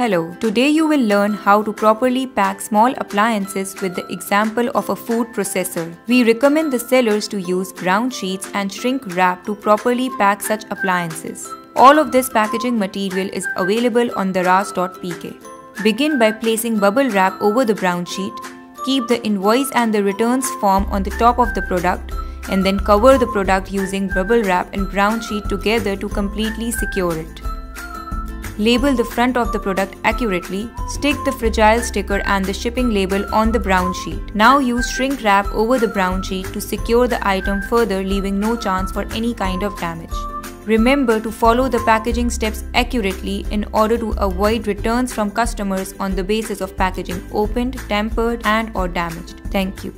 Hello, today you will learn how to properly pack small appliances with the example of a food processor. We recommend the sellers to use brown sheets and shrink wrap to properly pack such appliances. All of this packaging material is available on daraz.pk. Begin by placing bubble wrap over the brown sheet, keep the invoice and the returns form on the top of the product, and then cover the product using bubble wrap and brown sheet together to completely secure it. Label the front of the product accurately. Stick the fragile sticker and the shipping label on the brown sheet. Now use shrink wrap over the brown sheet to secure the item further leaving no chance for any kind of damage. Remember to follow the packaging steps accurately in order to avoid returns from customers on the basis of packaging opened, tampered and or damaged. Thank you.